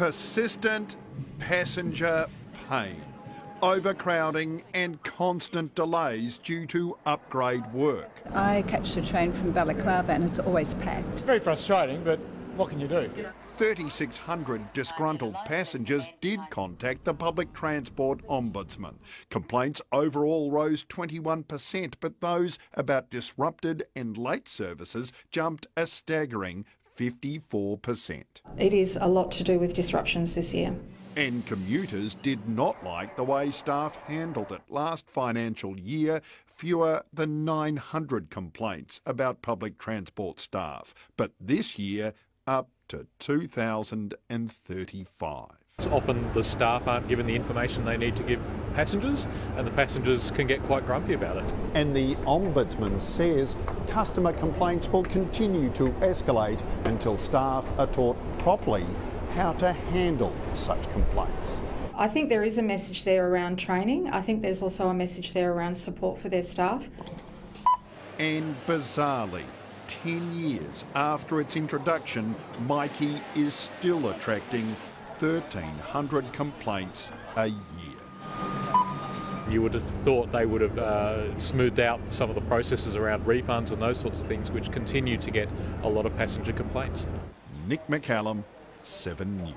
Persistent passenger pain, overcrowding and constant delays due to upgrade work. I catch the train from Balaclava and it's always packed. It's very frustrating, but what can you do? 3,600 disgruntled passengers did contact the Public Transport Ombudsman. Complaints overall rose 21%, but those about disrupted and late services jumped a staggering 54%. It is a lot to do with disruptions this year. And commuters did not like the way staff handled it. Last financial year, fewer than 900 complaints about public transport staff, but this year, up to 2,035. Often the staff aren't given the information they need to give passengers, and the passengers can get quite grumpy about it. And the Ombudsman says customer complaints will continue to escalate until staff are taught properly how to handle such complaints. I think there is a message there around training. I think there's also a message there around support for their staff. And bizarrely, 10 years after its introduction, Myki is still attracting 1,300 complaints a year. You would have thought they would have uh, smoothed out some of the processes around refunds and those sorts of things, which continue to get a lot of passenger complaints. Nick McCallum, 7 News.